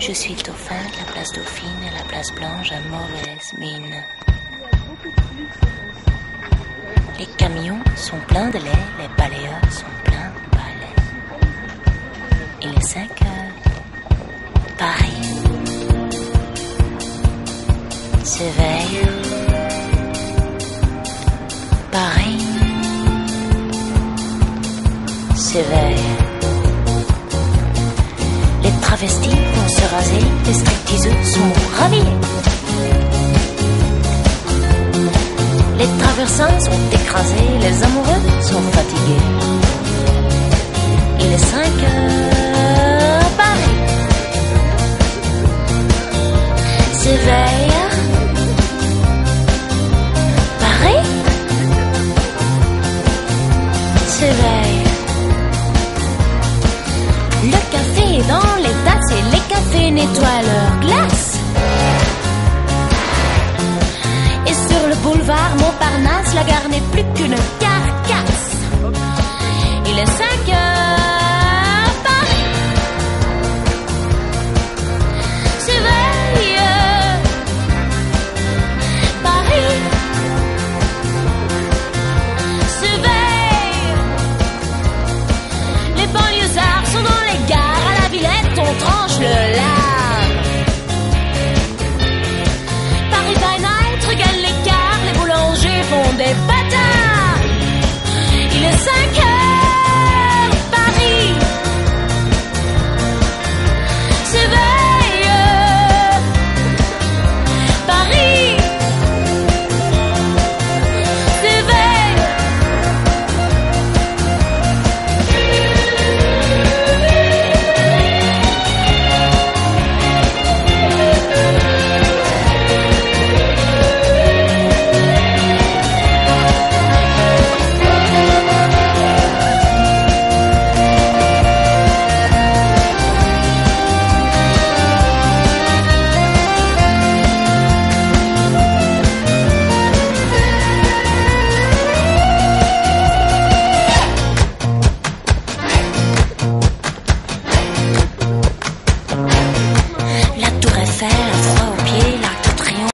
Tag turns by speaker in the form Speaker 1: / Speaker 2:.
Speaker 1: Je suis le dauphin, la place Dauphine et la place Blanche à mauvaise mine. Les camions sont pleins de lait, les balayeurs sont pleins de balais. Il est 5 heures. Paris s'éveille. Paris s'éveille. Les stripteaseux sont ravis. Les traversins sont écrasés, les amoureux sont fatigués. Il est 5 heures, Paris s'éveille. Paris s'éveille. Le café est dans les cafés